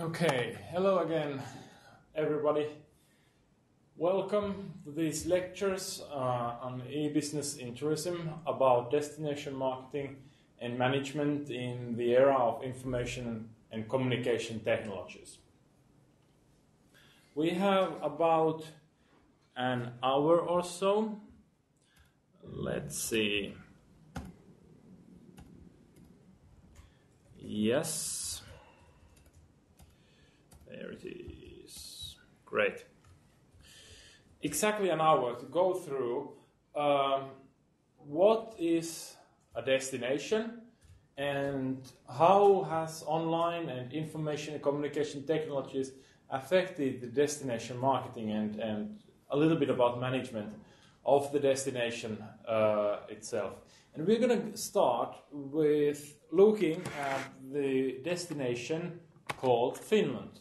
Okay, hello again, everybody. Welcome to these lectures uh, on e-business in tourism about destination marketing and management in the era of information and communication technologies. We have about an hour or so. Let's see. Yes. There it is. Great. Exactly an hour to go through um, what is a destination and how has online and information and communication technologies affected the destination marketing and, and a little bit about management of the destination uh, itself. And we're going to start with looking at the destination called Finland.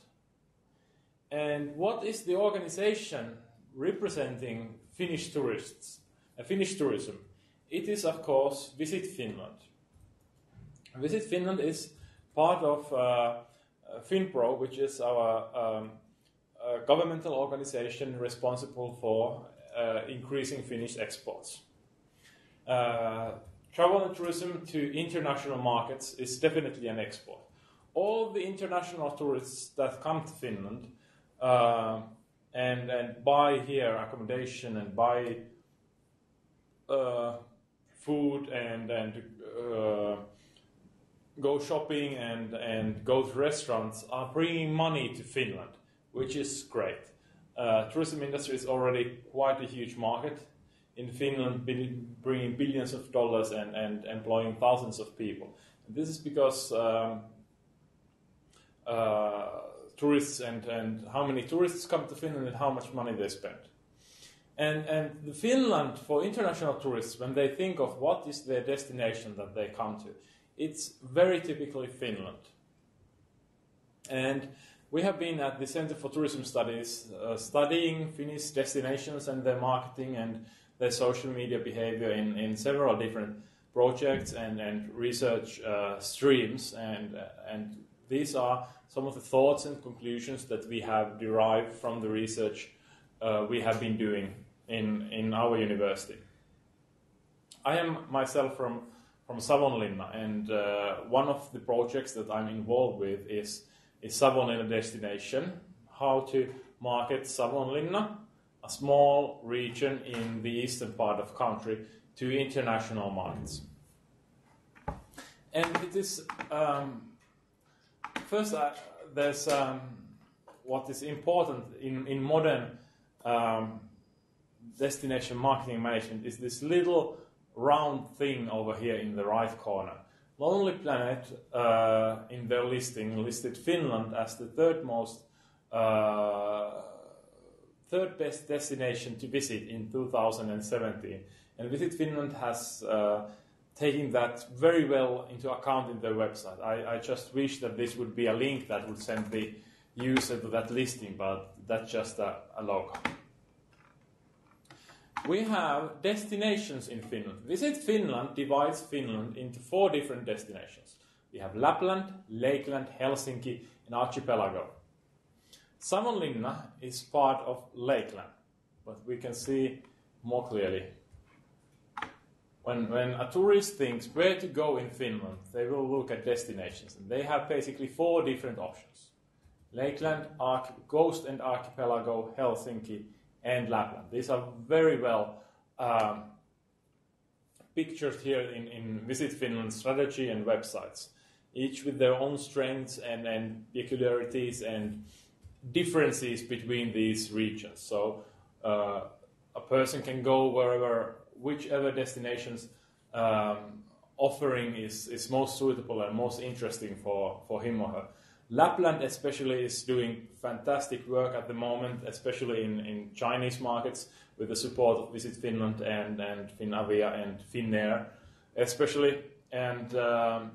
And what is the organization representing Finnish tourists, uh, Finnish tourism? It is, of course, Visit Finland. Visit Finland is part of uh, uh FinPro, which is our um, uh, governmental organization responsible for uh, increasing Finnish exports. Uh, travel and tourism to international markets is definitely an export. All the international tourists that come to Finland uh, and, and buy here accommodation and buy uh, food and, and uh, go shopping and, and go to restaurants are bringing money to Finland, which is great. Uh, tourism industry is already quite a huge market in Finland, bringing billions of dollars and, and employing thousands of people. And this is because um, uh, tourists and, and how many tourists come to Finland and how much money they spend. And, and Finland, for international tourists, when they think of what is their destination that they come to, it's very typically Finland. And we have been at the Center for Tourism Studies uh, studying Finnish destinations and their marketing and their social media behavior in, in several different projects and, and research uh, streams. And, and these are some of the thoughts and conclusions that we have derived from the research uh, we have been doing in, in our university. I am myself from, from Savonlinna, and uh, one of the projects that I'm involved with is is Savonlinna destination, how to market Savonlinna, a small region in the eastern part of country, to international markets. And it is um, first uh, there's um, what is important in in modern um, destination marketing management is this little round thing over here in the right corner. Lonely Planet uh, in their listing listed Finland as the third most uh, third best destination to visit in 2017. And Visit Finland has taken that very well into account in their website. I, I, just wish that this would be a link that would send the user to that listing, but that's just a, a logo. We have destinations in Finland. Visit Finland divides Finland into four different destinations. We have Lapland, Lakeland, Helsinki, and Archipelago. Savonlinna is part of Lakeland, but we can see more clearly. When, when a tourist thinks where to go in Finland, they will look at destinations, and they have basically four different options Lakeland, Arch- Coast and Archipelago, Helsinki, and Lapland. These are very well um, pictured here in, in Visit Finland strategy and websites, each with their own strengths and, and peculiarities and differences between these regions. So uh, a person can go wherever, whichever destinations um, offering is, is most suitable and most interesting for, for him or her. Lapland especially is doing fantastic work at the moment, especially in, in Chinese markets with the support of Visit Finland and, and Finavia and Finnair especially. And um,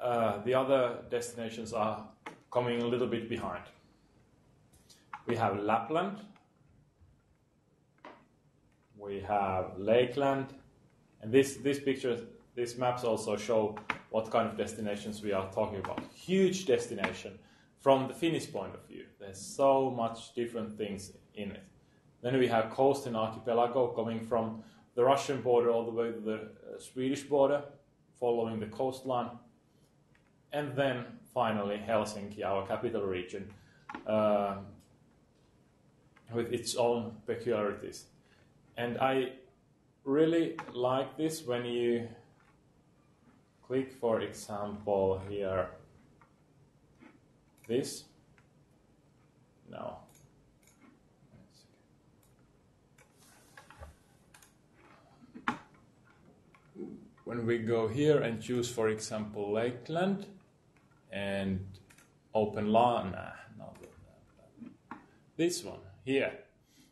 uh, the other destinations are coming a little bit behind. We have Lapland, we have Lakeland, and this, this picture, these maps also show what kind of destinations we are talking about. Huge destination from the Finnish point of view. There's so much different things in it. Then we have coast and archipelago coming from the Russian border all the way to the uh, Swedish border, following the coastline. And then finally Helsinki, our capital region, uh, with its own peculiarities. And I really like this when you click, for example, here, this. No. When we go here and choose, for example, Lakeland and open LAN, nah, this one here,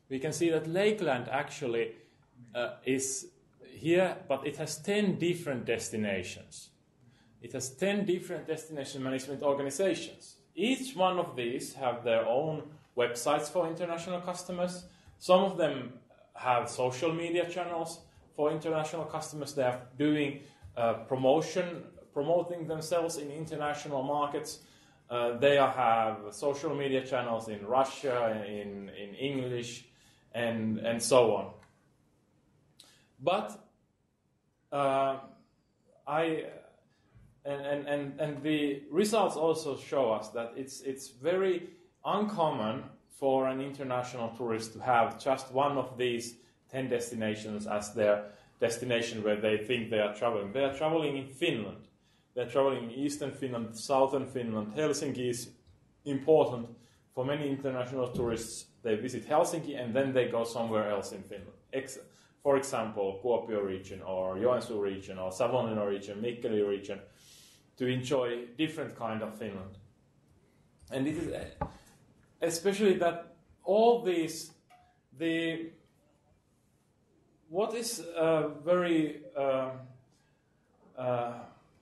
we can see that Lakeland actually uh, is here, but it has 10 different destinations. It has 10 different destination management organizations. Each one of these have their own websites for international customers. Some of them have social media channels for international customers. They are doing uh, promotion, promoting themselves in international markets. Uh, they have social media channels in Russia, in, in English, and, and so on. But uh, I and, and, and, the results also show us that it's, it's very uncommon for an international tourist to have just one of these 10 destinations as their destination where they think they are traveling. They are traveling in Finland. They're traveling in eastern Finland, southern Finland. Helsinki is important for many international tourists. They visit Helsinki and then they go somewhere else in Finland for example, Kuopio region or Joensuu region or Savonlinna region, Mikkeli region, to enjoy different kind of Finland. And it is especially that all these, the what is uh, very uh, uh,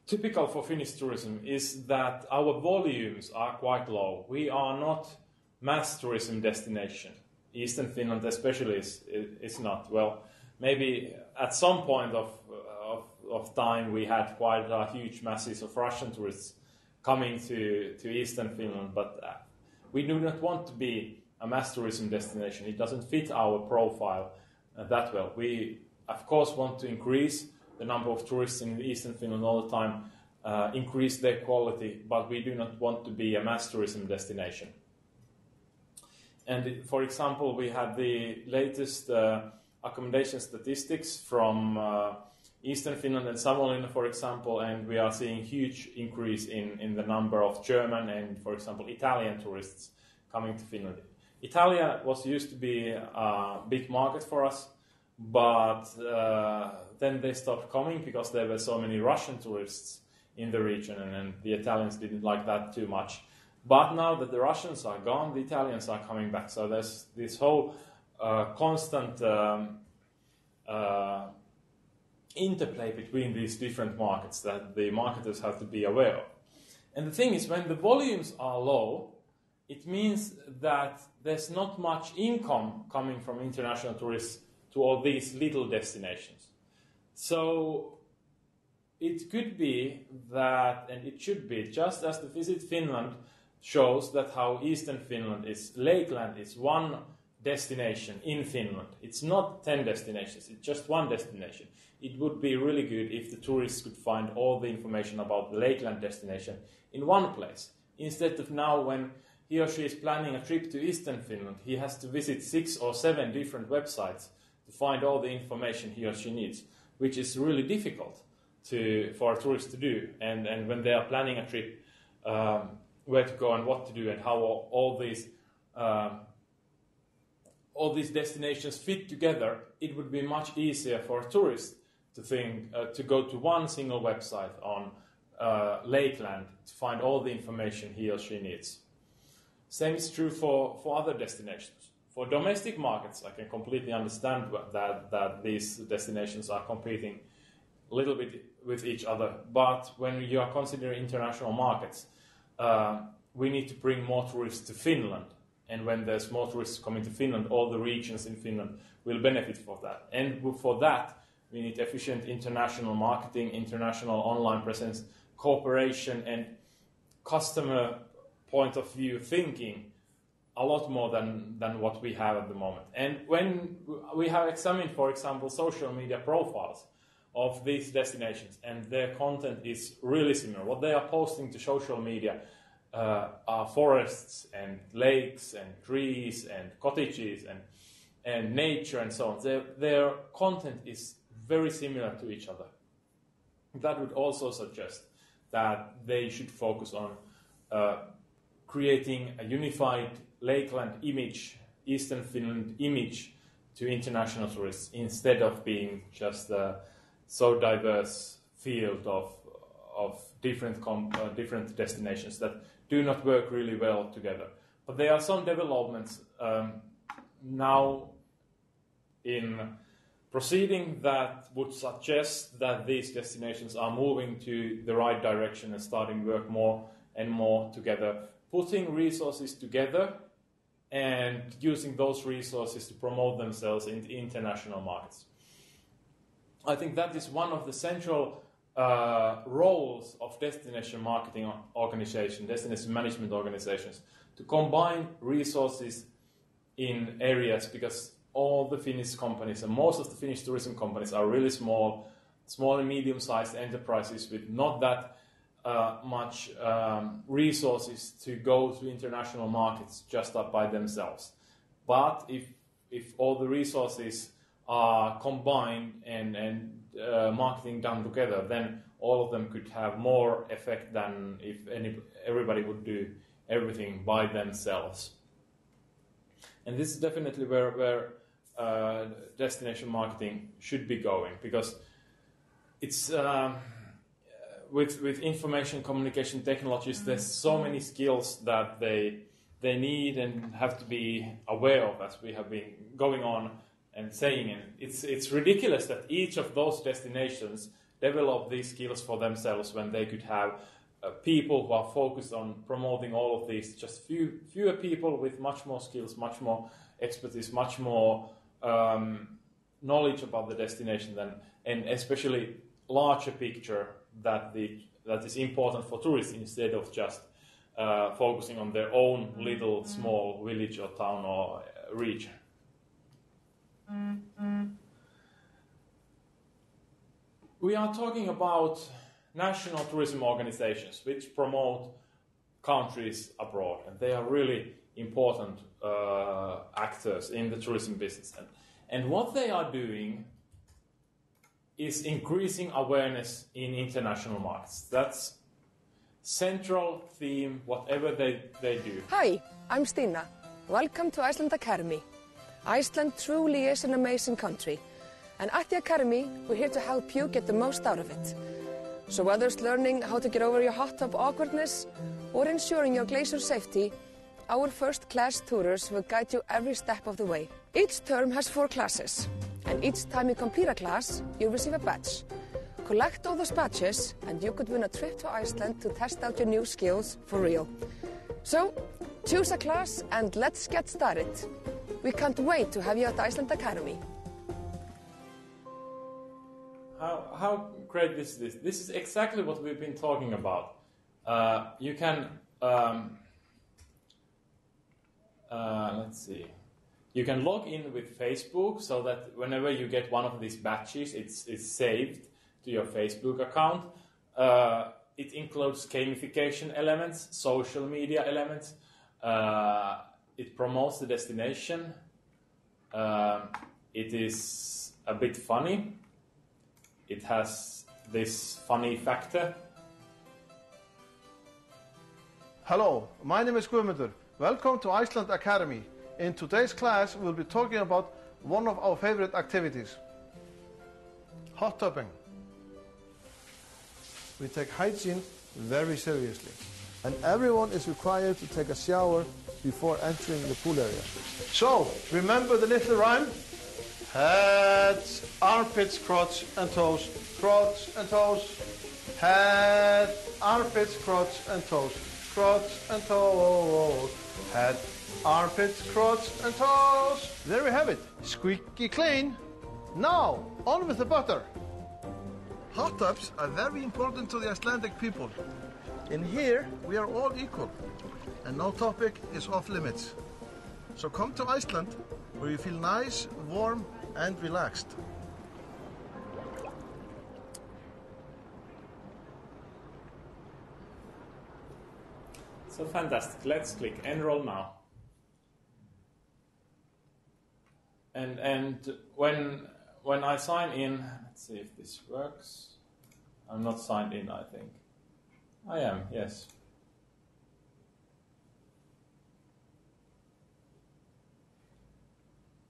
typical for Finnish tourism is that our volumes are quite low. We are not mass tourism destination. Eastern Finland, especially, is, is not. Well, maybe at some point of, of, of time we had quite a huge masses of Russian tourists coming to, to eastern Finland, but uh, we do not want to be a mass tourism destination. It doesn't fit our profile uh, that well. We, of course, want to increase the number of tourists in eastern Finland all the time, uh, increase their quality, but we do not want to be a mass tourism destination. And for example, we had the latest uh, accommodation statistics from uh, Eastern Finland and Savonlinna, for example, and we are seeing huge increase in, in the number of German and, for example, Italian tourists coming to Finland. Italia was used to be a big market for us, but uh, then they stopped coming because there were so many Russian tourists in the region, and, and the Italians didn't like that too much. But now that the Russians are gone, the Italians are coming back. So there's this whole constant um, uh, interplay between these different markets that the marketers have to be aware of. And the thing is, when the volumes are low, it means that there's not much income coming from international tourists to all these little destinations. So it could be that, and it should be, just as the Visit Finland shows that how Eastern Finland is, Lakeland is one destination in Finland. It's not 10 destinations, it's just one destination. It would be really good if the tourists could find all the information about the Lakeland destination in one place. Instead of now, when he or she is planning a trip to Eastern Finland, he has to visit six or seven different websites to find all the information he or she needs, which is really difficult to, for a tourist to do. And, and when they are planning a trip, um, where to go and what to do, and how all, all these um, all these destinations fit together, it would be much easier for a tourist to think uh, to go to one single website on uh, Lakeland to find all the information he or she needs. Same is true for, for other destinations. For domestic markets, I can completely understand that, that these destinations are competing a little bit with each other. But when you are considering international markets, uh, we need to bring more tourists to Finland and when there's more tourists coming to Finland, all the regions in Finland will benefit from that. And for that, we need efficient international marketing, international online presence, cooperation and customer point of view thinking a lot more than, than what we have at the moment. And when we have examined, for example, social media profiles of these destinations, and their content is really similar. What they are posting to social media uh, are forests and lakes and trees and cottages and, and nature and so on. Their, their content is very similar to each other. That would also suggest that they should focus on uh, creating a unified Lakeland image, Eastern Finland image to international tourists instead of being just a so diverse field of, of different, uh, different destinations that do not work really well together. But there are some developments um, now in proceeding that would suggest that these destinations are moving to the right direction and starting work more and more together, putting resources together and using those resources to promote themselves in the international markets. I think that is one of the central uh, roles of destination marketing organization, destination management organizations, to combine resources in areas because all the Finnish companies and most of the Finnish tourism companies are really small, small and medium-sized enterprises with not that uh, much um, resources to go to international markets just up by themselves. But if if all the resources are combined and and uh, marketing done together, then all of them could have more effect than if any everybody would do everything by themselves. And this is definitely where where uh, destination marketing should be going because it's. Um, with with information communication technologies, mm-hmm. there's so many skills that they they need and have to be aware of, as we have been going on and saying. And it's it's ridiculous that each of those destinations develop these skills for themselves when they could have uh, people who are focused on promoting all of these. Just few fewer people with much more skills, much more expertise, much more um, knowledge about the destination than, and especially larger picture that the that is important for tourists instead of just uh, focusing on their own little small village or town or uh, region. We are talking about national tourism organizations which promote countries abroad, and they are really important uh, actors in the tourism business. And, and what they are doing is increasing awareness in international markets. That's central theme, whatever they, they do. Hi, I'm Stina. Welcome to Iceland Academy. Iceland truly is an amazing country. And at the Academy, we're here to help you get the most out of it. So whether it's learning how to get over your hot tub awkwardness or ensuring your glacier safety, our first class tours will guide you every step of the way. Each term has four classes, and each time you complete a class, you receive a badge. Collect all those badges and you could win a trip to Iceland to test out your new skills for real. So, choose a class and let's get started. We can't wait to have you at Iceland Academy. How, how great is this? This is exactly what we've been talking about. Uh, you can, um, uh, let's see. You can log in with Facebook so that whenever you get one of these batches, it's, it's saved to your Facebook account. Uh, it includes gamification elements, social media elements. Uh, it promotes the destination. Uh, it is a bit funny. It has this funny factor. Hello, my name is Guðmundur. Welcome to Iceland Academy. In today's class, we'll be talking about one of our favorite activities, hot tubbing. We take hygiene very seriously, and everyone is required to take a shower before entering the pool area. So, remember the little rhyme? Heads, armpits, crotch, and toes, crotch and toes. Head, armpits, crotch, and toes, crotch and toes. Head, armpits, crotch, and toes. There we have it, squeaky clean. Now, on with the butter. Hot tubs are very important to the Icelandic people. In here, we are all equal, and no topic is off limits. So come to Iceland, where you feel nice, warm, and relaxed. So fantastic. Let's click enroll now. And and when when I sign in, let's see if this works. I'm not signed in, I think. I am, yes.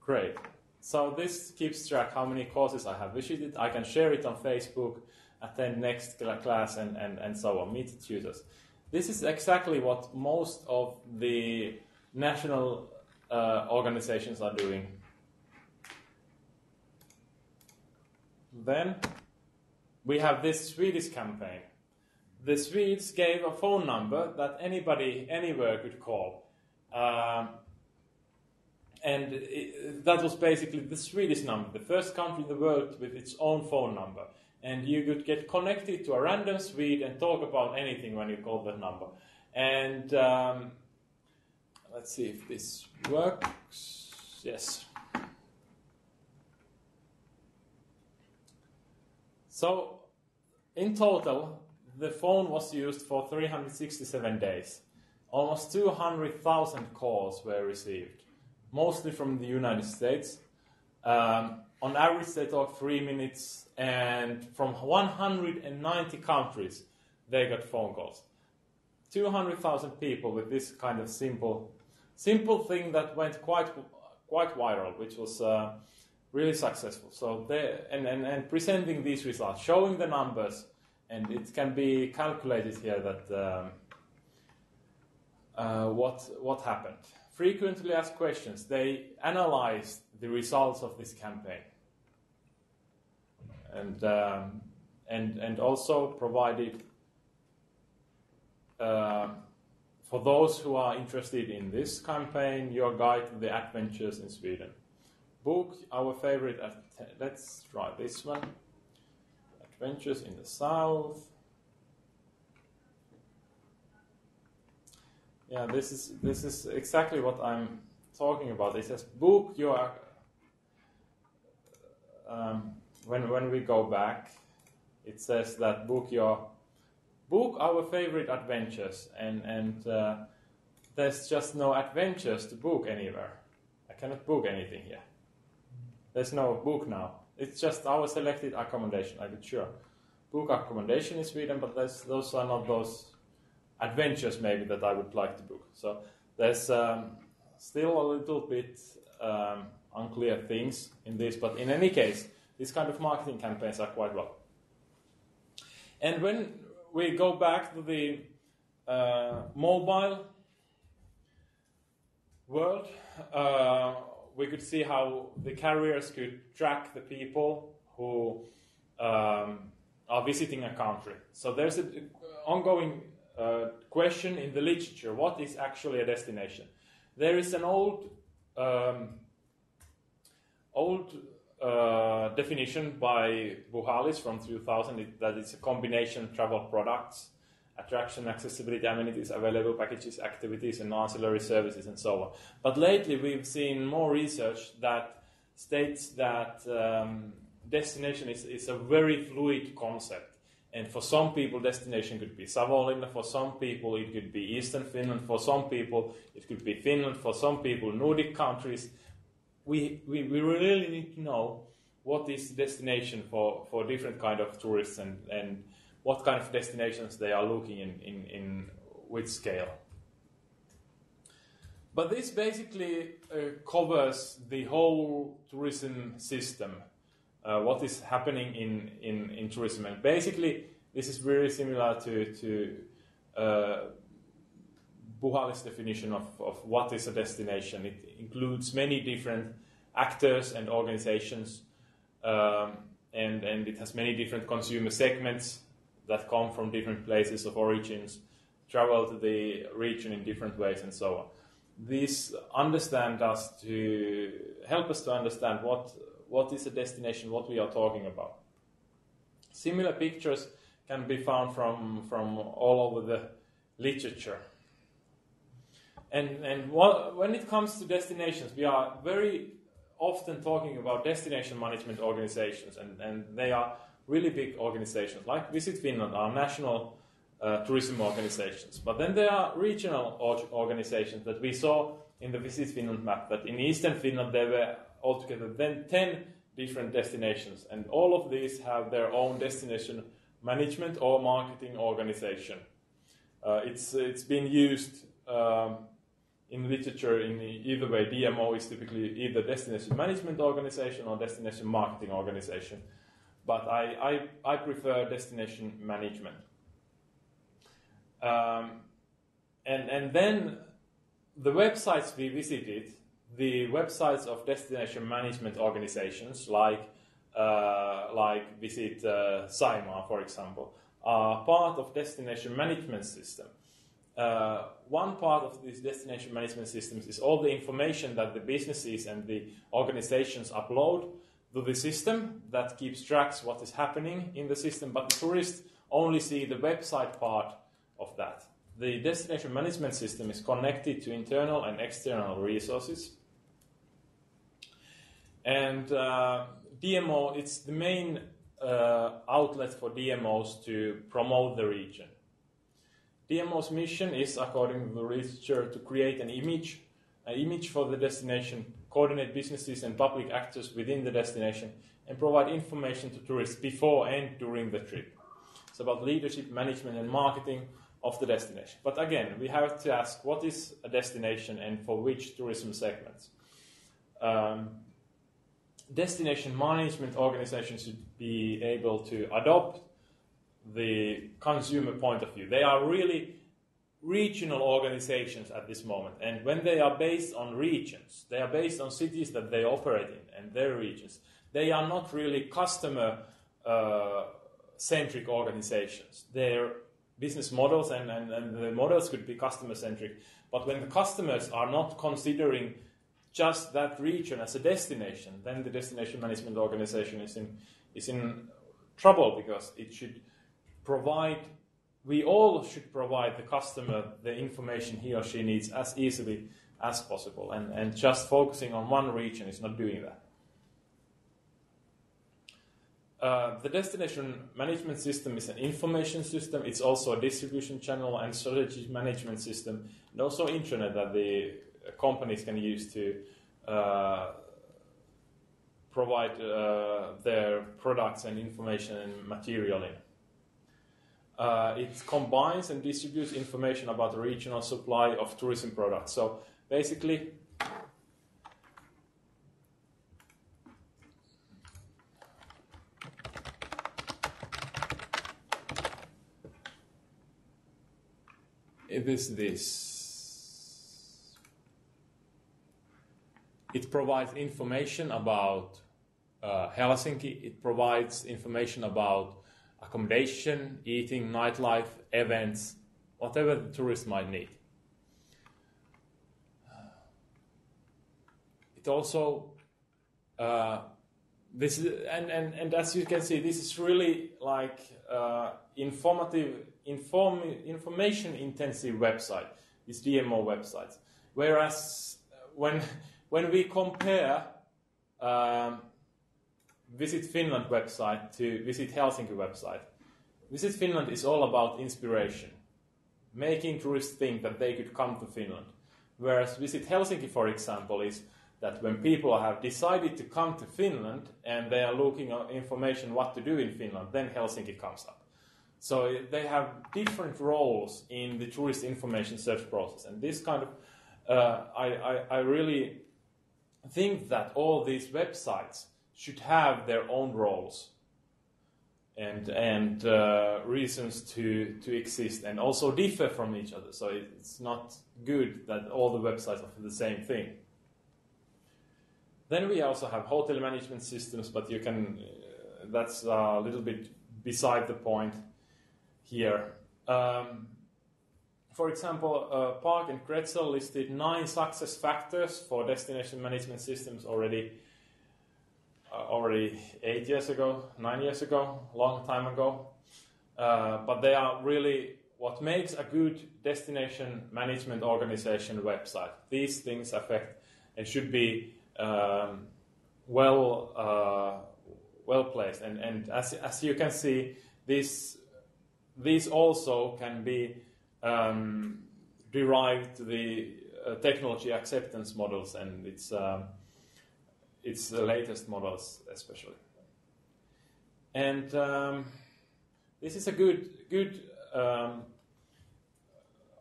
Great. So this keeps track how many courses I have visited. I can share it on Facebook, attend next class, and, and, and so on, meet tutors. This is exactly what most of the national uh, organizations are doing. Then we have this Swedish campaign. The Swedes gave a phone number that anybody anywhere could call. Um, and it, that was basically the Swedish number, the first country in the world with its own phone number and you could get connected to a random Swede and talk about anything when you call that number. And um, let's see if this works. Yes. So, in total, the phone was used for 367 days. Almost 200,000 calls were received, mostly from the United States. Um, on average, they talk three minutes, and from 190 countries, they got phone calls. 200,000 people with this kind of simple, simple thing that went quite, quite viral, which was uh, really successful. So they and, and, and presenting these results, showing the numbers, and it can be calculated here that um, uh, what what happened. Frequently asked questions. They analyzed the results of this campaign and um, and and also provided uh, for those who are interested in this campaign your guide to the adventures in Sweden. Book our favorite. Let's try this one. Adventures in the South. Yeah, this is this is exactly what I'm talking about. It says book your um, when when we go back, it says that book your book our favorite adventures, and and uh, there's just no adventures to book anywhere. I cannot book anything here. There's no book now. It's just our selected accommodation. I could sure book accommodation in Sweden, but those are not those adventures maybe that I would like to book. So there's um, still a little bit um, unclear things in this, but in any case, these kind of marketing campaigns are quite well. And when we go back to the uh, mobile world, uh, we could see how the carriers could track the people who um, are visiting a country. So there's an ongoing uh, question in the literature what is actually a destination? There is an old um, old uh, definition by Buhalis from 2000 it, that it's a combination of travel products, attraction, accessibility, amenities, available packages, activities, and ancillary services, and so on. But lately, we've seen more research that states that um, destination is, is a very fluid concept. And for some people, destination could be Savonlinna. For some people, it could be Eastern Finland. For some people, it could be Finland. For some people, Nordic countries we, we, we really need to know what is the destination for, for different kind of tourists and, and what kind of destinations they are looking in, in, in which scale. But this basically uh, covers the whole tourism system, uh, what is happening in, in, in tourism. And basically, this is very similar to, to uh, Buhalis definition of, of what is a destination. It includes many different actors and organizations, um, and, and it has many different consumer segments that come from different places of origins, travel to the region in different ways, and so on. This understand us to help us to understand what what is a destination, what we are talking about. Similar pictures can be found from, from all over the literature. And, and what, when it comes to destinations, we are very often talking about destination management organizations, and, and they are really big organizations, like Visit Finland, our national uh, tourism organizations. But then there are regional organizations that we saw in the Visit Finland map, that in eastern Finland there were altogether then 10 different destinations, and all of these have their own destination management or marketing organization. Uh, it's, it's been used um, in literature in either way. DMO is typically either destination management organization or destination marketing organization, but I, I, I prefer destination management. Um, and, and then the websites we visited, the websites of destination management organizations like uh, like Visit uh, Saimaa, for example, are part of destination management system. Uh, one part of these destination management systems is all the information that the businesses and the organizations upload to the system that keeps tracks what is happening in the system, but the tourists only see the website part of that. The destination management system is connected to internal and external resources. And uh, DMO, it's the main uh, outlet for DMOs to promote the region. DMO's mission is, according to the researcher, to create an image, an image for the destination, coordinate businesses and public actors within the destination, and provide information to tourists before and during the trip. It's about leadership, management, and marketing of the destination. But again, we have to ask what is a destination and for which tourism segments. Um, destination management organizations should be able to adopt the consumer point of view. They are really regional organizations at this moment. And when they are based on regions, they are based on cities that they operate in and their regions. They are not really customer uh, centric organizations. Their business models and, and, and the models could be customer centric. But when the customers are not considering just that region as a destination, then the destination management organization is in, is in trouble because it should provide, we all should provide the customer the information he or she needs as easily as possible. And, and just focusing on one region is not doing that. Uh, the destination management system is an information system. It's also a distribution channel and strategy management system, and also internet that the companies can use to uh, provide uh, their products and information and material in. Uh, it combines and distributes information about the regional supply of tourism products. So basically, it is this. It provides information about uh, Helsinki. It provides information about accommodation, eating, nightlife, events, whatever the tourist might need. It also uh, this is, and, and, and as you can see, this is really like uh, informative, inform, information intensive website. These DMO websites. Whereas when when we compare um, Visit Finland website to Visit Helsinki website, Visit Finland is all about inspiration, making tourists think that they could come to Finland. Whereas Visit Helsinki, for example, is that when people have decided to come to Finland and they are looking at information what to do in Finland, then Helsinki comes up. So they have different roles in the tourist information search process, and this kind of uh, I, I, I really think that all these websites should have their own roles and and uh, reasons to to exist and also differ from each other. So it's not good that all the websites offer the same thing. Then we also have hotel management systems, but you can uh, that's a little bit beside the point here. Um, for example, uh, Park and Gretzel listed nine success factors for destination management systems already. already eight years ago, nine years ago, long time ago. Uh, but they are really what makes a good destination management organization website. These things affect and should be um, well uh, well placed. And, and as, as you can see, this these also can be um, derived the uh, technology acceptance models and its um, its the latest models especially. And um, this is a good good um,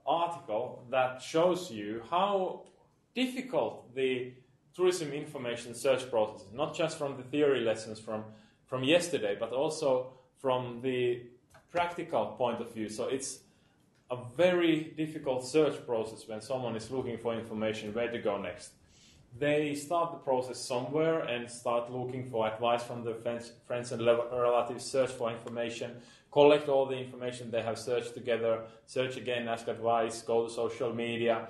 article that shows you how difficult the tourism information search process not just from the theory lessons from, from yesterday, but also from the practical point of view. So it's a very difficult search process when someone is looking for information where to go next. They start the process somewhere and start looking for advice from their friends, friends and relatives, search for information, collect all the information they have searched together, search again, ask advice, go to social media,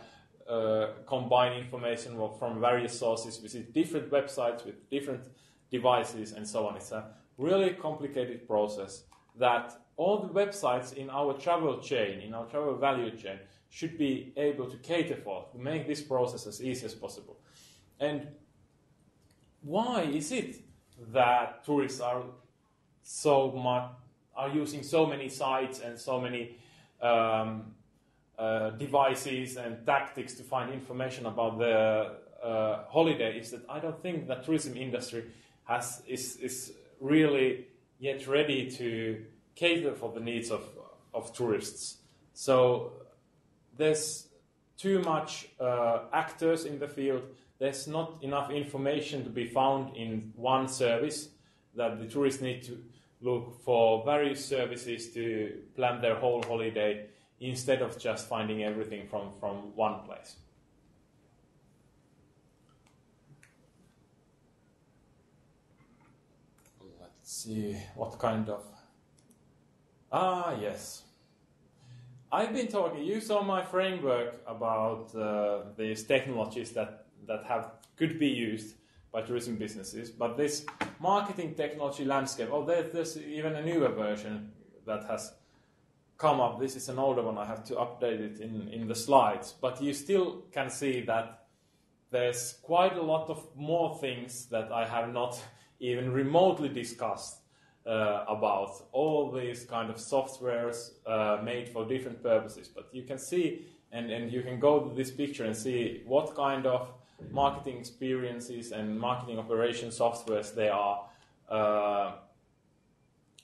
uh, combine information from various sources, visit different websites with different devices, and so on. It's a really complicated process that all the websites in our travel chain, in our travel value chain, should be able to cater for, to make this process as easy as possible. And why is it that tourists are so much are using so many sites and so many um, uh, devices and tactics to find information about the uh, holiday is that I don't think the tourism industry has is, is really yet ready to cater for the needs of, of tourists. So there's too much uh, actors in the field. There's not enough information to be found in one service that the tourists need to look for various services to plan their whole holiday instead of just finding everything from, from one place. Let's see what kind of. Ah, yes. I've been talking, you saw my framework about uh, these technologies that, that have could be used by tourism businesses, but this marketing technology landscape, oh, there's, there's even a newer version that has come up. This is an older one. I have to update it in, in the slides. But you still can see that there's quite a lot of more things that I have not even remotely discussed uh, about. All these kind of softwares uh, made for different purposes. But you can see, and, and you can go to this picture and see what kind of marketing experiences and marketing operation softwares there are. Uh,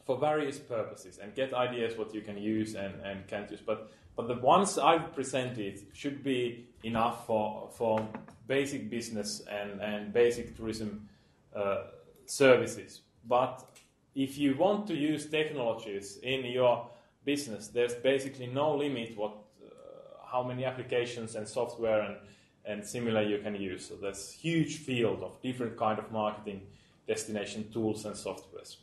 for various purposes and get ideas what you can use and, and can't use. But but the ones I've presented should be enough for for basic business and, and basic tourism uh, services. But if you want to use technologies in your business, there's basically no limit what uh, how many applications and software and, and similar you can use. So there's huge field of different kind of marketing destination tools and softwares.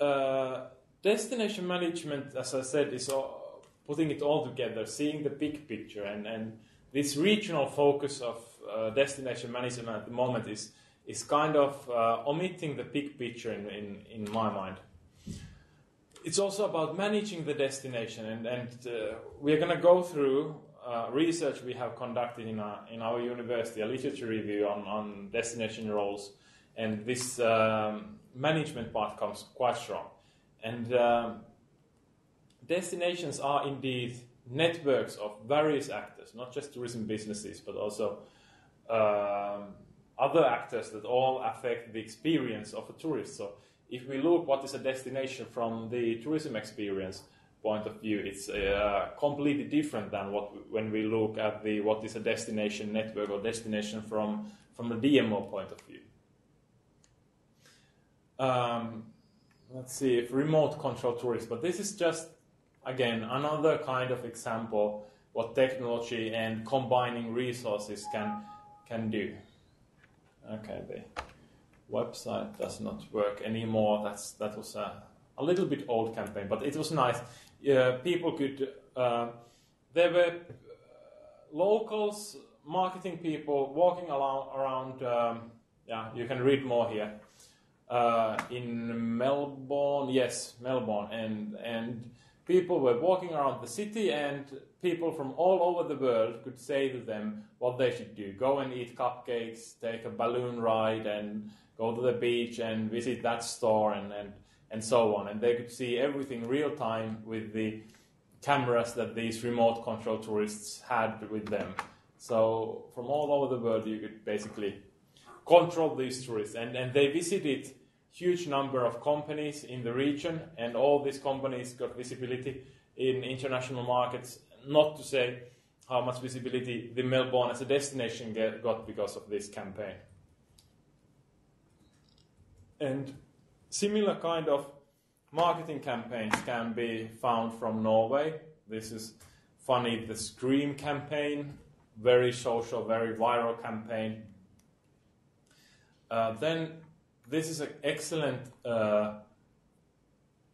Uh, destination management, as I said, is all, putting it all together, seeing the big picture, and, and this regional focus of uh, destination management at the moment is is kind of uh, omitting the big picture in, in, in my mind. It's also about managing the destination, and, and uh, we're going to go through uh, research we have conducted in our, in our university, a literature review on, on destination roles, and this um, management part comes quite strong. And um, destinations are indeed networks of various actors, not just tourism businesses, but also um, other actors that all affect the experience of a tourist. So, if we look what is a destination from the tourism experience point of view, it's uh, completely different than what when we look at the what is a destination network or destination from from the DMO point of view. Um, let's see if remote control tourists, but this is just again another kind of example what technology and combining resources can can do. Okay, the website does not work anymore. That's that was a, a little bit old campaign, but it was nice. Uh, people could uh, there were locals marketing people walking along, around. Um, yeah, you can read more here. Uh, in Melbourne, yes, Melbourne, and and people were walking around the city, and people from all over the world could say to them what they should do: go and eat cupcakes, take a balloon ride, and go to the beach and visit that store, and and and so on. And they could see everything real time with the cameras that these remote control tourists had with them. So from all over the world, you could basically control these tourists, and and they visited huge number of companies in the region, and all these companies got visibility in international markets. Not to say how much visibility the Melbourne as a destination get, got because of this campaign. And similar kind of marketing campaigns can be found from Norway. This is funny, the Scream campaign, very social, very viral campaign. Uh, then this is an excellent uh,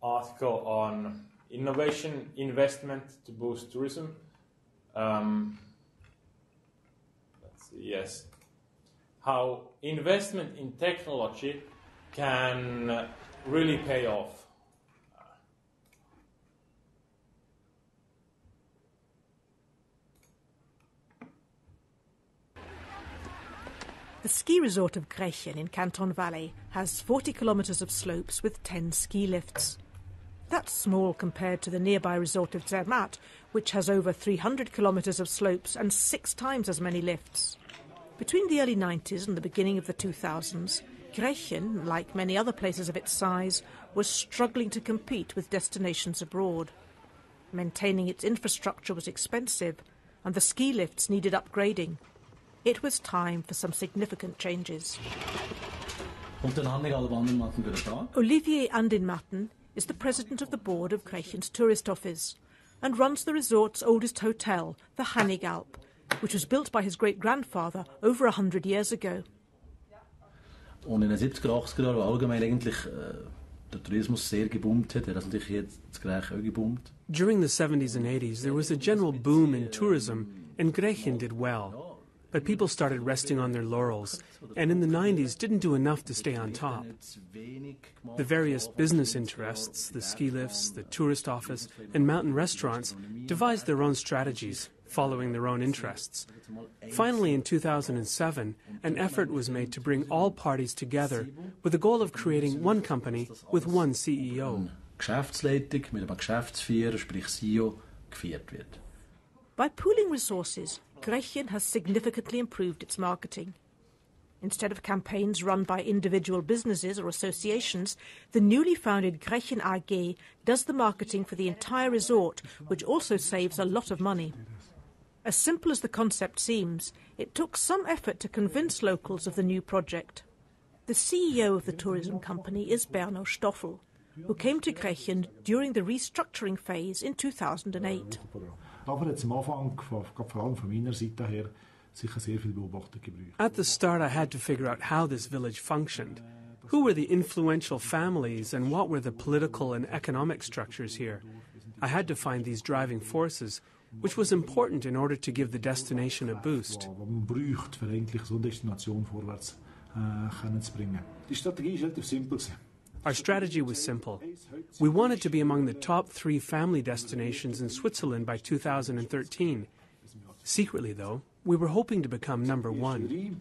article on innovation investment to boost tourism. Um, let's see, yes. How investment in technology can really pay off. The ski resort of Grächen in Canton Valais has 40 kilometres of slopes with 10 ski lifts. That's small compared to the nearby resort of Zermatt, which has over 300 kilometres of slopes and six times as many lifts. Between the early 90s and the beginning of the 2000s, Grächen, like many other places of its size, was struggling to compete with destinations abroad. Maintaining its infrastructure was expensive, and the ski lifts needed upgrading. It was time for some significant changes. Olivier Andenmatten is the president of the board of Grächen's tourist office and runs the resort's oldest hotel, the Hannigalp, which was built by his great grandfather over a hundred years ago. Und in den 70er, 80er Jahren, allgemein eigentlich der Tourismus sehr geboomt hat, hat natürlich jetzt das auch geboomt. During the 70s and 80s, there was a general boom in tourism, and Grächen did well. But people started resting on their laurels, and in the 90s didn't do enough to stay on top. The various business interests, the ski lifts, the tourist office, and mountain restaurants devised their own strategies, following their own interests. Finally, in 2007, an effort was made to bring all parties together with the goal of creating one company with one CEO. Geschäftsleitung mit einem Geschäftsführer, sprich CEO, geführt wird. By pooling resources, Grächen has significantly improved its marketing. Instead of campaigns run by individual businesses or associations, the newly founded Grächen AG does the marketing for the entire resort, which also saves a lot of money. As simple as the concept seems, it took some effort to convince locals of the new project. The CEO of the tourism company is Berno Stoffel, who came to Grächen during the restructuring phase in 2008. Aber jetzt am Anfang, vor allem von meiner Seite her, sicher sehr viel Beobachtung gebraucht. At the start, I had to figure out how this village functioned. Who were the influential families and what were the political and economic structures here? I had to find these driving forces, which was important in order to give the destination a boost. Man braucht, für eigentlich so eine Destination vorwärts äh, zu bringen. Die Strategie ist relativ simpel. Our strategy was simple. We wanted to be among the top three family destinations in Switzerland by 2013. Secretly, though, we were hoping to become number one.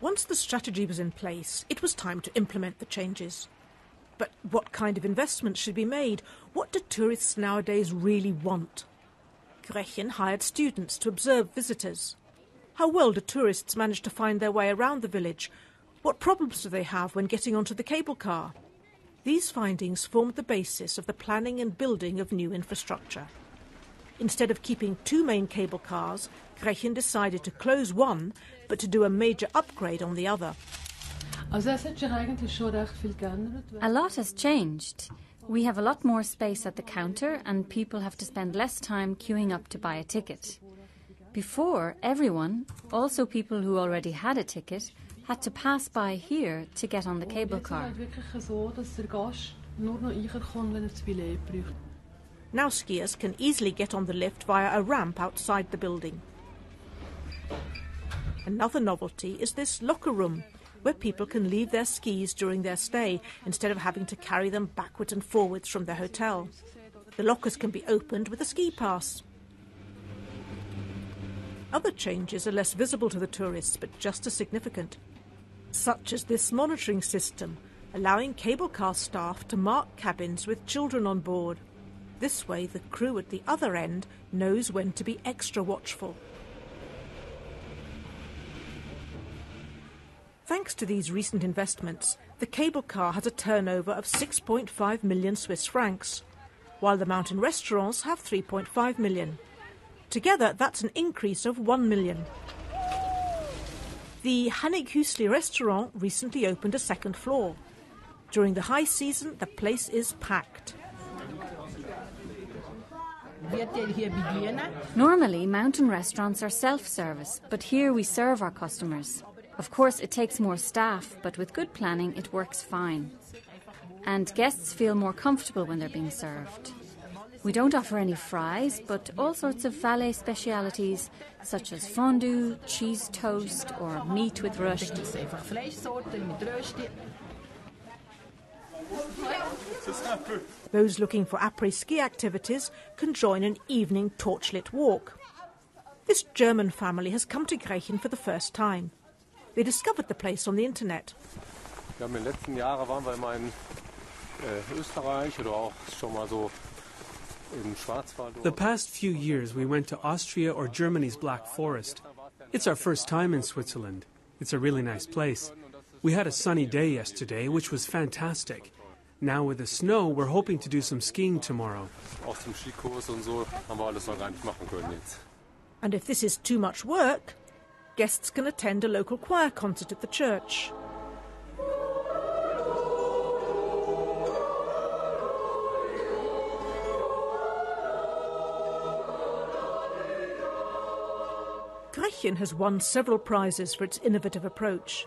Once the strategy was in place, it was time to implement the changes. But what kind of investments should be made? What do tourists nowadays really want? Grächen hired students to observe visitors. How well do tourists manage to find their way around the village? What problems do they have when getting onto the cable car? These findings formed the basis of the planning and building of new infrastructure. Instead of keeping two main cable cars, Grächen decided to close one, but to do a major upgrade on the other. A lot has changed. We have a lot more space at the counter, and people have to spend less time queuing up to buy a ticket. Before, everyone, also people who already had a ticket, had to pass by here to get on the cable car. Now skiers can easily get on the lift via a ramp outside the building. Another novelty is this locker room, where people can leave their skis during their stay instead of having to carry them backwards and forwards from their hotel. The lockers can be opened with a ski pass. Other changes are less visible to the tourists but just as significant, such as this monitoring system allowing cable car staff to mark cabins with children on board. This way, the crew at the other end knows when to be extra watchful. Thanks to these recent investments, the cable car has a turnover of 6.5 million Swiss francs, while the mountain restaurants have 3.5 million. Together, that's an increase of 1 million. The Hannig Hüsli restaurant recently opened a second floor. During the high season, the place is packed. Normally, mountain restaurants are self service, but here we serve our customers. Of course, it takes more staff, but with good planning, it works fine. And guests feel more comfortable when they're being served. We don't offer any fries, but all sorts of Valais specialities such as fondue, cheese toast, or meat with rösti. Those looking for après ski activities can join an evening torchlit walk. This German family has come to Grächen for the first time. They discovered the place on the internet. Ja, in den letzten Jahren waren wir immer in äh, Österreich oder auch schon mal so im Schwarzwald. The past few years we went to Austria or Germany's Black Forest. It's our first time in Switzerland. It's a really nice place. We had a sunny day yesterday, which was fantastic. Now with the snow, we're hoping to do some skiing tomorrow. And if this is too much work, guests can attend a local choir concert at the church. Grächen has won several prizes for its innovative approach.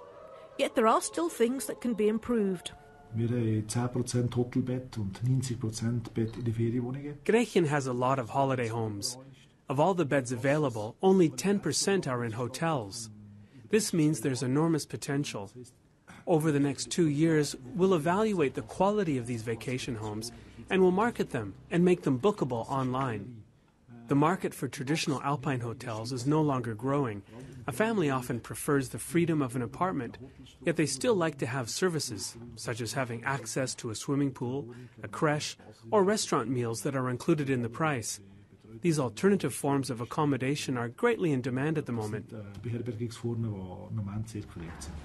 Yet there are still things that can be improved. Wir haben 10% Hotelbett und 90% Bett in den Ferienwohnungen. Grächen has a lot of holiday homes. Of all the beds available, only 10% are in hotels. This means there's enormous potential. Over the next two years, we'll evaluate the quality of these vacation homes and we'll market them and make them bookable online. The market for traditional alpine hotels is no longer growing. A family often prefers the freedom of an apartment, yet they still like to have services, such as having access to a swimming pool, a creche, or restaurant meals that are included in the price. These alternative forms of accommodation are greatly in demand at the moment. Äh, Beherbergungsformen, die im Moment sehr gefragt sind.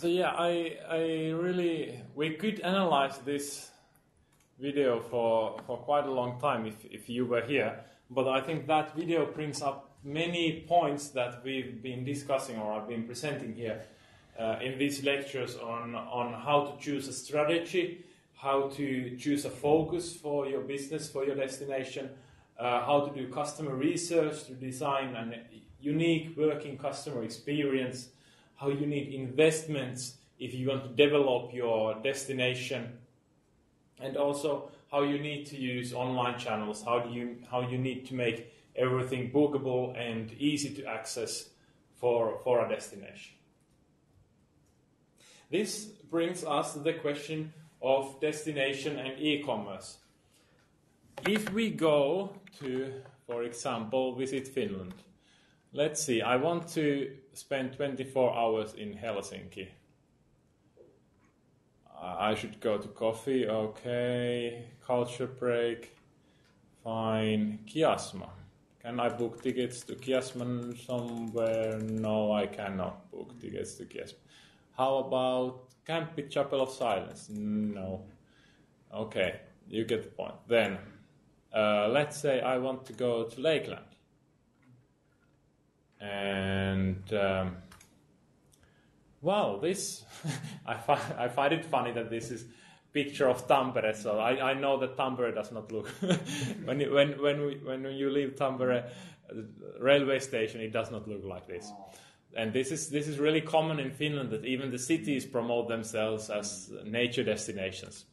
So yeah, I I really we could analyze this video for for quite a long time if if you were here, but I think that video brings up many points that we've been discussing or I've been presenting here uh, in these lectures on on how to choose a strategy, how to choose a focus for your business for your destination, uh, how to do customer research to design a unique working customer experience how you need investments if you want to develop your destination, and also how you need to use online channels, how do you how you need to make everything bookable and easy to access for, for a destination. This brings us to the question of destination and e-commerce. If we go to, for example, visit Finland, let's see, I want to spend 24 hours in Helsinki. I should go to coffee, okay. Culture break, fine. Kiasma. Can I book tickets to Kiasma somewhere? No, I cannot book tickets to Kiasma. How about Kamppi Chapel of Silence? No. Okay, you get the point. Then, uh, let's say I want to go to Lakeland and um, wow, this I find I find it funny that this is picture of Tampere. So I, I know that Tampere does not look when you, when when we, when you leave Tampere uh, railway station, it does not look like this. and this is this is really common in Finland that even the cities promote themselves as nature destinations.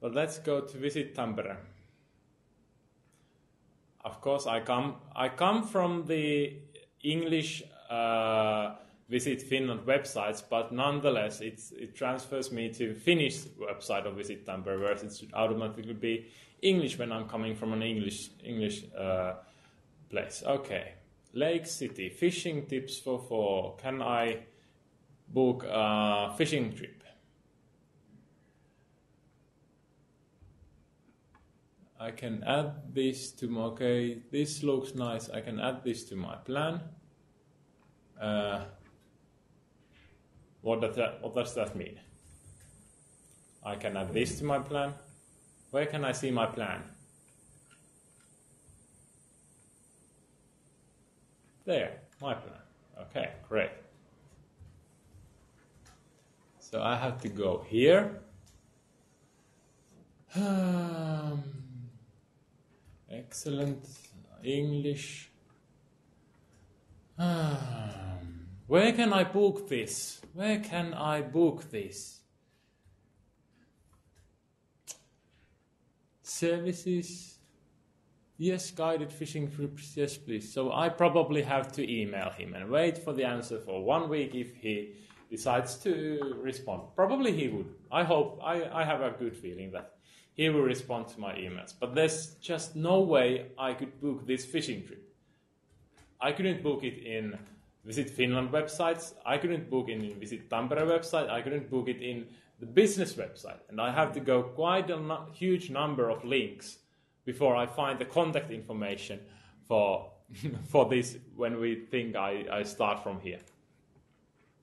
But let's go to visit Tampere. Of course, I come I come from the English uh, Visit Finland websites, but nonetheless, it transfers me to Finnish website of Visit Tampere, whereas it should automatically be English when I'm coming from an English English uh, place. Okay. Lake City, fishing tips for four. Can I book a fishing trip? I can add this to my, okay, this looks nice. I can add this to my plan. Uh, what, does that, what does that mean? I can add this to my plan. Where can I see my plan? There, my plan. Okay, great. So I have to go here. Um, excellent English. Um, where can I book this? Where can I book this? Services Yes, guided fishing trips, yes, please. So I probably have to email him and wait for the answer for one week if he decides to respond. Probably he would. I hope, I, I have a good feeling that he will respond to my emails. But there's just no way I could book this fishing trip. I couldn't book it in Visit Finland websites. I couldn't book it in Visit Tampere website. I couldn't book it in the business website. And I have to go quite a no- huge number of links before I find the contact information for for this when we think I, I start from here.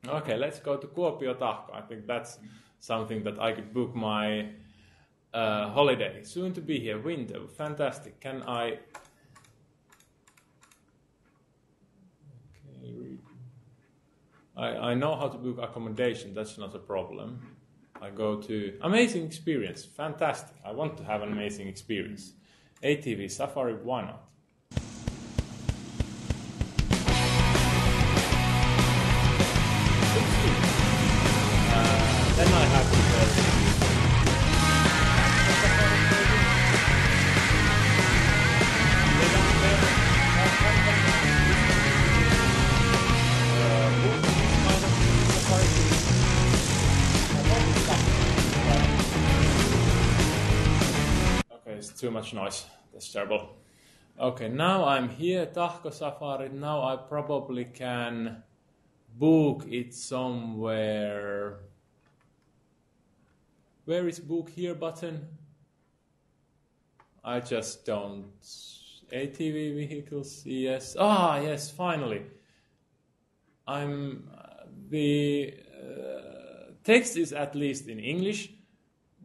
Okay, let's go to Kuopio Tahko. I think that's something that I could book my uh, holiday. Soon to be here, winter, fantastic. Can I? Okay, I, I know how to book accommodation. That's not a problem. I go to amazing experience, fantastic. I want to have an amazing experience. ATV Safari, why not? Much noise. That's terrible. Okay, now I'm here, Tahko Safari. Now I probably can book it somewhere. Where is book here button? I just don't. ATV vehicles, yes. Ah, yes, finally. I'm. The uh, text is at least in English,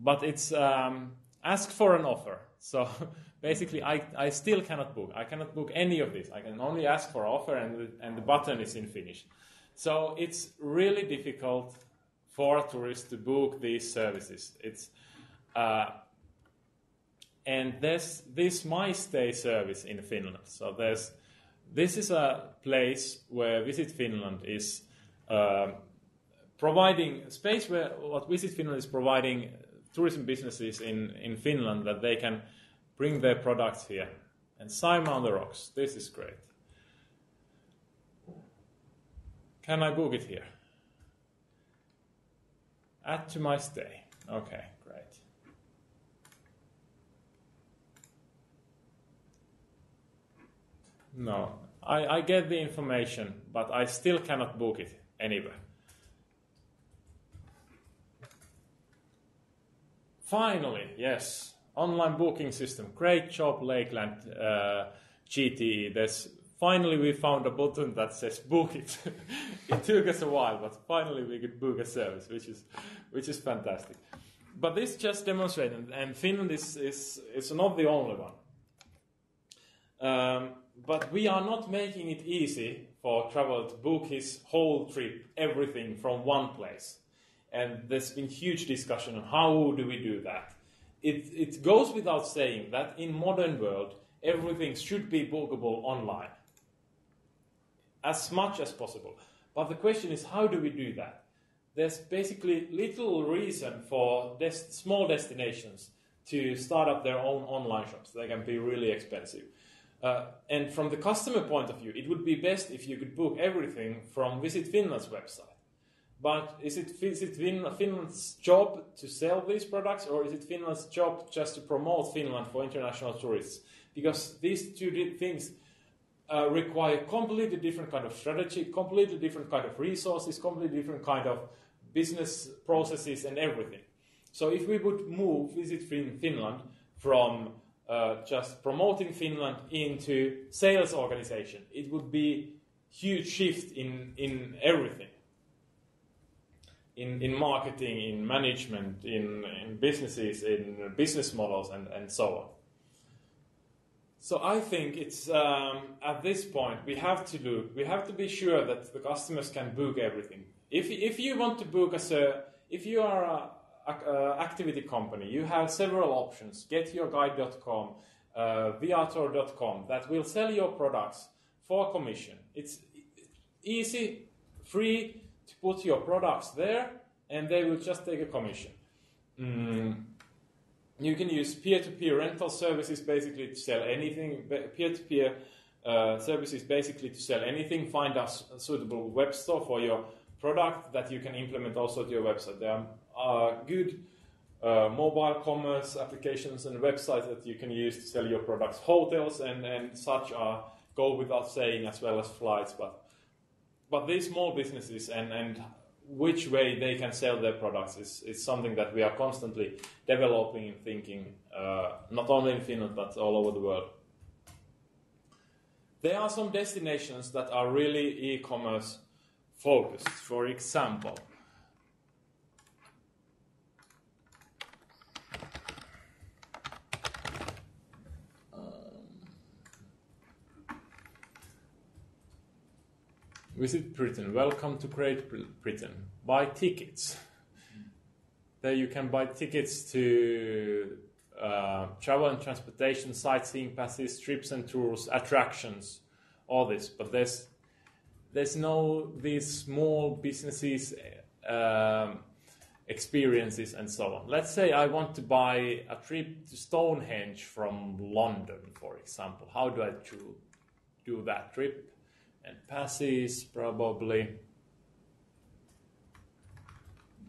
but it's um, ask for an offer. So basically, I, I still cannot book. I cannot book any of this. I can only ask for offer, and and the button is in Finnish. So it's really difficult for tourists to book these services. It's uh, and there's this My Stay service in Finland. So there's this is a place where Visit Finland is uh, providing space where what Visit Finland is providing tourism businesses in, in Finland that they can bring their products here. And Saimaa on the Rocks, this is great. Can I book it here? Add to my stay. Okay, great. No, I, I get the information, but I still cannot book it anywhere. Finally, yes, online booking system. Great job, Lakeland uh, GTE. There's finally we found a button that says book it. it took us a while, but finally we could book a service, which is which is fantastic. But this just demonstrates, and Finland is, is, is not the only one. Um, but we are not making it easy for traveler to book his whole trip, everything from one place and there's been huge discussion on how do we do that. It, it goes without saying that in modern world, everything should be bookable online. as much as possible. But the question is, how do we do that? There's basically little reason for des- small destinations to start up their own online shops. They can be really expensive. Uh, and from the customer point of view, it would be best if you could book everything from Visit Finland's website. But is it, is it Finland's job to sell these products, or is it Finland's job just to promote Finland for international tourists? Because these two things uh, require completely different kind of strategy, completely different kind of resources, completely different kind of business processes and everything. So if we would move Visit Finland from uh, just promoting Finland into sales organization, it would be huge shift in, in everything. In, in marketing, in management, in, in businesses, in business models, and, and so on. So I think it's um, at this point we have to look. We have to be sure that the customers can book everything. If if you want to book as a if you are a, a, a activity company, you have several options. get GetYourGuide.com, uh, Viator.com that will sell your products for commission. It's easy, free to put your products there, and they will just take a commission. Mm. You can use peer-to-peer rental services basically to sell anything. Peer-to-peer uh, services basically to sell anything. Find a suitable web store for your product that you can implement also to your website. There are good uh, mobile commerce applications and websites that you can use to sell your products. Hotels and, and such are go without saying as well as flights, but but these small businesses and, and which way they can sell their products is, is something that we are constantly developing and thinking, uh, not only in Finland but all over the world. There are some destinations that are really e commerce focused. For example, Visit Britain. Welcome to Great Britain. Buy tickets. There you can buy tickets to uh, travel and transportation, sightseeing passes, trips and tours, attractions, all this. But there's there's no these small businesses um, experiences and so on. Let's say I want to buy a trip to Stonehenge from London, for example. How do I do, do that trip? And passes probably.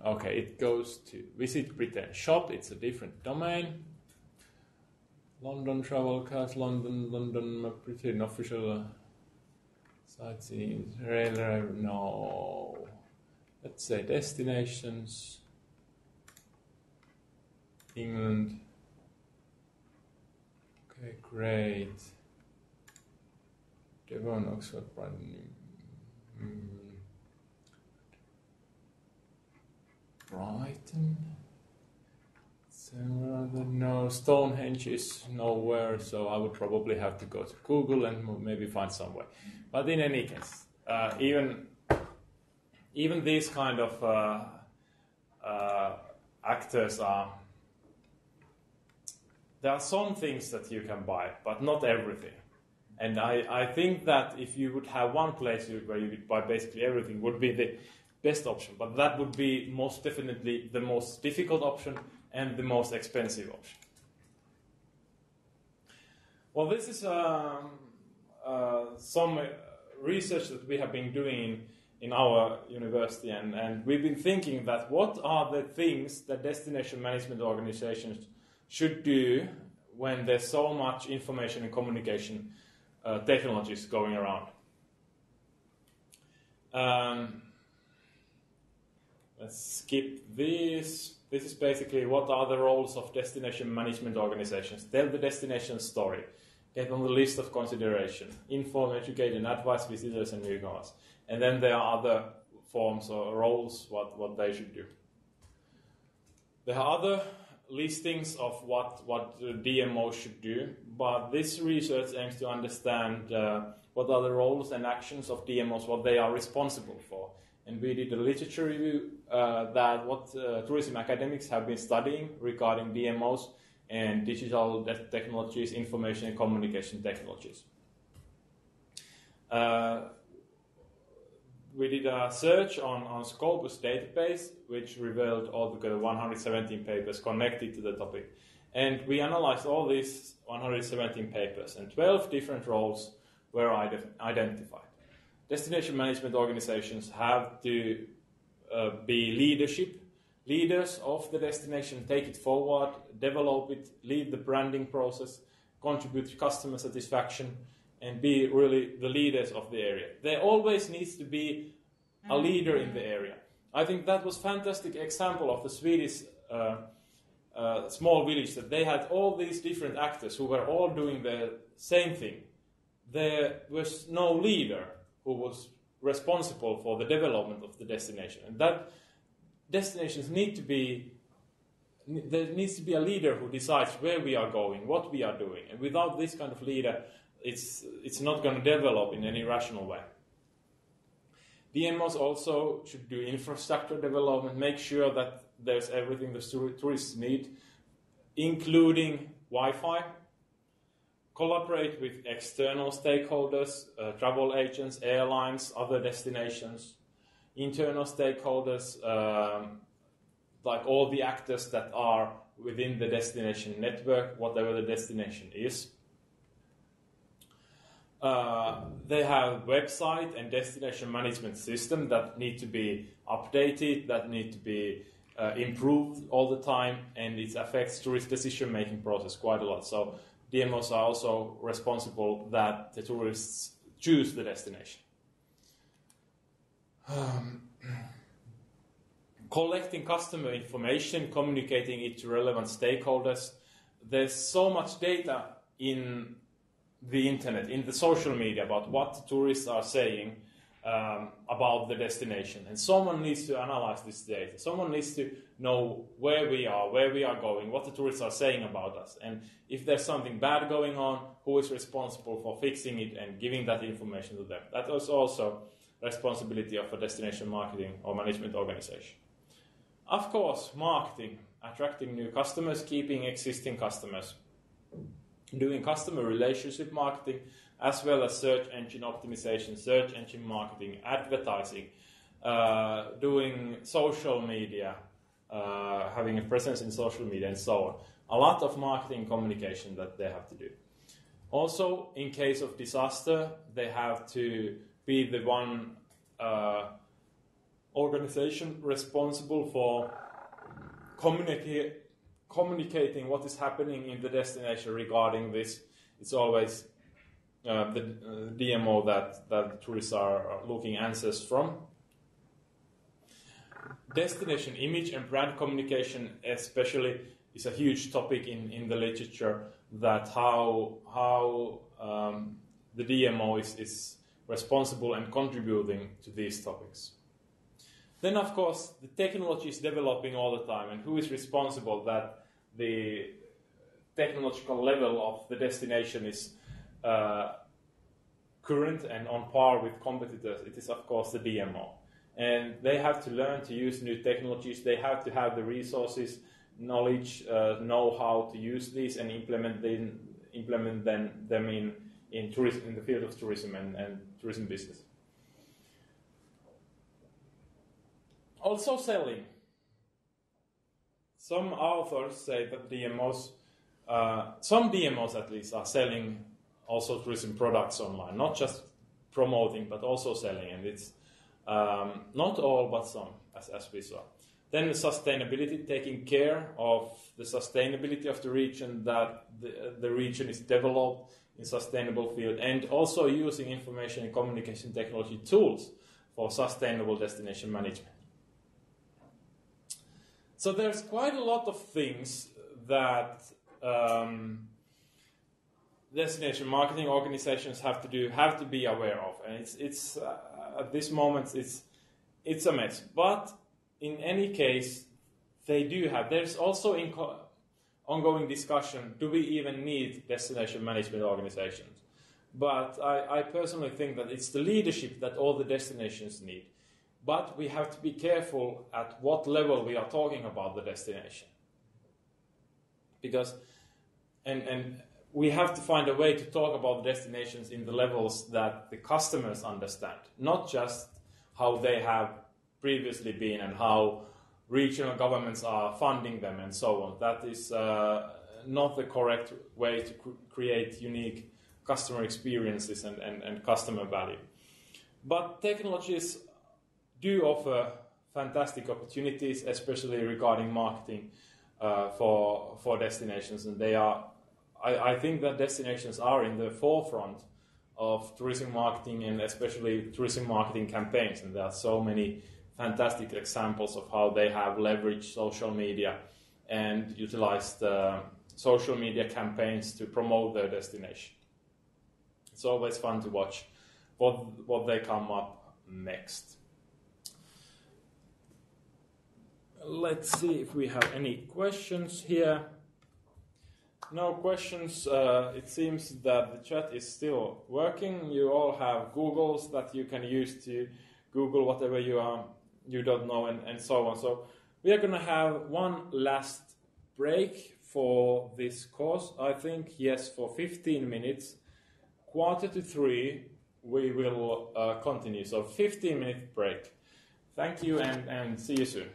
Okay, it goes to visit Britain shop. It's a different domain. London travel cast, London, London Britain official uh, sightseeing trailer. No, let's say destinations. England. Okay, great. Devon, Oxford, Brighton. Brighton. No, Stonehenge is nowhere, so I would probably have to go to Google and maybe find some way. But in any case, uh, even even these kind of uh, uh, actors are. There are some things that you can buy, but not everything. And I, I think that if you would have one place where you could buy basically everything would be the best option. But that would be most definitely the most difficult option and the most expensive option. Well, this is um, uh, some research that we have been doing in our university, and, and we've been thinking that what are the things that destination management organizations should do when there's so much information and communication uh, technologies going around. Um, let's skip this. This is basically what are the roles of destination management organizations. Tell the destination story. Get on the list of consideration. Inform, educate, and advise visitors and newcomers. And then there are other forms or roles what, what they should do. There are other listings of what, what DMO should do, but this research aims to understand uh, what are the roles and actions of DMOs, what they are responsible for. And we did a literature review uh, that what uh, tourism academics have been studying regarding DMOs and digital technologies, information and communication technologies. We did a search on, on Scopus database, which revealed altogether 117 papers connected to the topic. And we analyzed all these 117 papers, and 12 different roles were identified. Destination management organizations have to uh, be leadership, leaders of the destination, take it forward, develop it, lead the branding process, contribute to customer satisfaction, and be really the leaders of the area. There always needs to be a leader in the area. I think that was fantastic example of the Swedish uh, uh, small village that they had all these different actors who were all doing the same thing. There was no leader who was responsible for the development of the destination, and that destinations need to be there needs to be a leader who decides where we are going, what we are doing, and without this kind of leader, it's, it's not going to develop in any rational way. DMOs also should do infrastructure development, make sure that there's everything the tourists need, including Wi Fi. Collaborate with external stakeholders, uh, travel agents, airlines, other destinations, internal stakeholders, um, like all the actors that are within the destination network, whatever the destination is. Uh, they have website and destination management system that need to be updated, that need to be uh, improved all the time, and it affects tourist decision making process quite a lot. So DMOs are also responsible that the tourists choose the destination. Um, collecting customer information, communicating it to relevant stakeholders. There's so much data in the internet, in the social media about what tourists are saying um, about the destination. And someone needs to analyze this data. Someone needs to know where we are, where we are going, what the tourists are saying about us. And if there's something bad going on, who is responsible for fixing it and giving that information to them. That is also responsibility of a destination marketing or management organization. Of course, marketing, attracting new customers, keeping existing customers doing customer relationship marketing as well as search engine optimization, search engine marketing, advertising, uh, doing social media, uh, having a presence in social media, and so on. A lot of marketing communication that they have to do. Also, in case of disaster, they have to be the one uh, organization responsible for communicating communicating what is happening in the destination regarding this. It's always uh, the uh, DMO that, that the tourists are looking answers from. Destination image and brand communication, especially, is a huge topic in, in the literature. That how how um, the DMO is, is responsible and contributing to these topics. Then, of course, the technology is developing all the time, and who is responsible that the technological level of the destination is uh, current and on par with competitors? It is, of course, the DMO. And they have to learn to use new technologies, they have to have the resources, knowledge, uh, know how to use these and implement them, implement them, them in, in, tourism, in the field of tourism and, and tourism business. Also selling. Some authors say that DMOs, uh, some DMOs at least, are selling also tourism products online, not just promoting but also selling, and it's um, not all but some, as, as we saw. Then the sustainability, taking care of the sustainability of the region, that the, the region is developed in sustainable field, and also using information and communication technology tools for sustainable destination management. So there's quite a lot of things that um, destination marketing organizations have to do, have to be aware of, and it's it's uh, at this moment it's it's a mess. But in any case, they do have. There's also in ongoing discussion: Do we even need destination management organizations? But I, I personally think that it's the leadership that all the destinations need but we have to be careful at what level we are talking about the destination. Because, and, and we have to find a way to talk about destinations in the levels that the customers understand, not just how they have previously been and how regional governments are funding them and so on. That is uh, not the correct way to cr- create unique customer experiences and, and, and customer value. But technologies do offer fantastic opportunities, especially regarding marketing uh, for for destinations, and they are. I, I, think that destinations are in the forefront of tourism marketing and especially tourism marketing campaigns, and there are so many fantastic examples of how they have leveraged social media and utilized uh, social media campaigns to promote their destination. It's always fun to watch what what they come up next. Let's see if we have any questions here. No questions. Uh, it seems that the chat is still working. You all have Googles that you can use to Google whatever you are you don't know and, and so on. So we are going to have one last break for this course. I think yes, for 15 minutes. Quarter to three, we will uh, continue. So 15 minute break. Thank you and, and see you soon.